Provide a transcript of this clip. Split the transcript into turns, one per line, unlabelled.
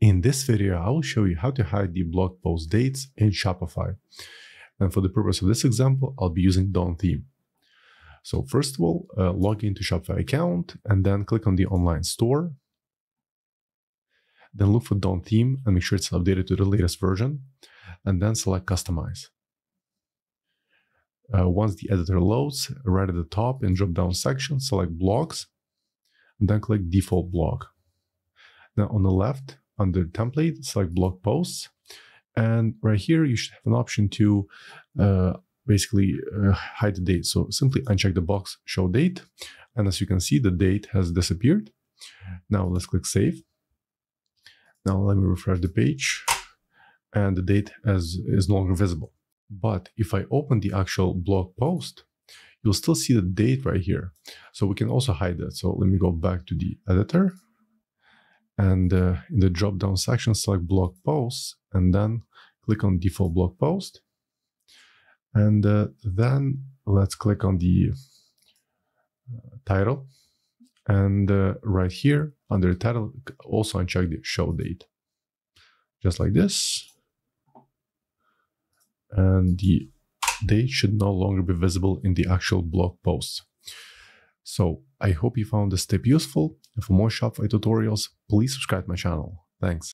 In this video, I will show you how to hide the blog post dates in Shopify. And for the purpose of this example, I'll be using Dawn theme. So first of all, uh, log into Shopify account and then click on the online store. Then look for Dawn theme and make sure it's updated to the latest version. And then select customize. Uh, once the editor loads, right at the top in drop down section, select blogs and then click default blog. Now on the left, under template, select blog posts. And right here, you should have an option to uh, basically uh, hide the date. So simply uncheck the box, show date. And as you can see, the date has disappeared. Now let's click save. Now let me refresh the page and the date as, is no longer visible. But if I open the actual blog post, you'll still see the date right here. So we can also hide that. So let me go back to the editor and uh, in the drop down section select blog posts and then click on default blog post. And uh, then let's click on the uh, title. And uh, right here under the title also uncheck the show date. Just like this. And the date should no longer be visible in the actual blog post so I hope you found this tip useful. And for more Shopify tutorials, please subscribe my channel. Thanks.